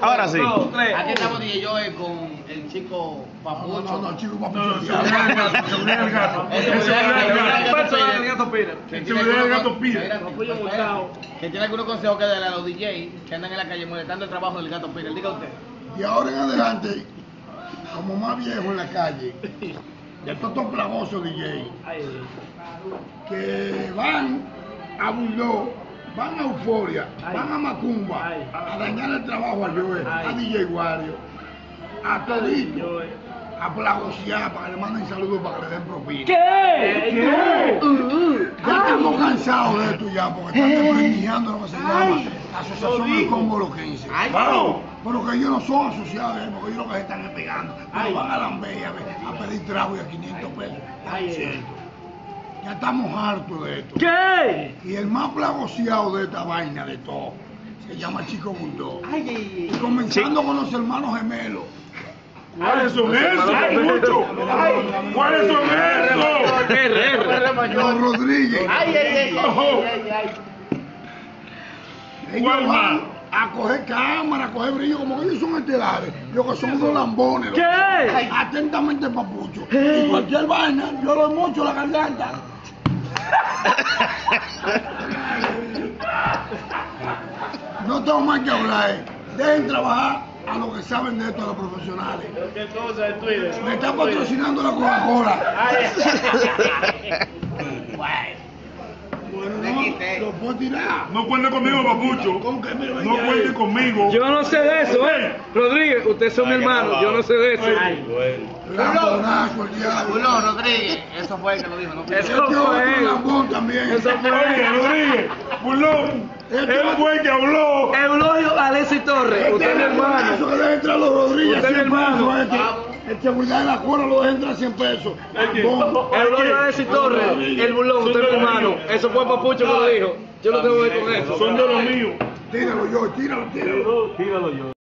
Ahora sí. Aquí estamos DJ Joe con el chico Papucho. No, no, chico, yo- seguridad del gato, seguridad del gato. Seguridad del gato. Del Gato Pérez. Que El tiene seguridad del algunos- gato. Que tiene consejos que darle a los DJ que andan en la calle molestando el trabajo del gato Pérez. Diga usted. Y ahora en adelante, como más viejo en la calle, de estos plagosos DJ, que van a Bulldog, van a Euforia, Ay. van a Macumba, Ay. a dañar el trabajo a Joel, a. DJ Wario, a todito, eh. a plagosear para que le manden saludos para que le den propina. ¿Qué? ¿Qué? Ya estamos cansados de esto ya, porque están desprestigiando lo que se llama Asociación del Combo Loquense. Vamos. Pero que ellos no son asociados, eh, porque ellos lo que se están es pegando. Ay. van a la Ambeya a, a pedir trago y a 500 pesos. Ay, Por ay. cierto. Ya estamos hartos de esto. ¿Qué? Y el más plagoseado de esta vaina de todo se llama Chico Bulldog. Ay, ay, Y comenzando con los hermanos gemelos. ¿Cuáles son esos, Papucho? ¿Cuáles son esos? Los Rodríguez. ay, ay, ay. Ellos ¿Cuál van más? a coger cámara, a coger brillo, como que ellos son estelares. Lo que son unos lambones. ¿Qué? Atentamente, papucho. Y cualquier vaina, yo lo mocho la garganta. Más que hablar. eh. Dejen trabajar a los que saben de esto, a los profesionales. ¿Qué cosa de Twitter? Me está patrocinando la Coca-Cola. Ay, Bueno, Le no, quité. lo puedo tirar. No cuente conmigo, Papucho. Con No cuente conmigo. Yo no sé de eso, ¿eh? Rodríguez, ustedes son mi hermano, yo no sé de eso. Lambonazo, el diablo. Julio Rodríguez, eso fue el que lo dijo. ¿no? Eso fue. lambón también. Eso fue. Oye, Rodríguez, Bulón, él fue el que habló. Eulogio Alessi Torres, usted es mi hermano. Eso que deja entrar los Rodríguez Usted es 100 mi hermano. Este, el seguridad de la cuadra lo deja entrar 100 pesos. Lambón. Eulogio Alessi Torres, el burlón, usted es mi hermano. Eso fue Papucho que lo dijo. Yo no tengo que ver con eso. Son de los míos. Tíralo yo, tíralo, tíralo. Tíralo yo.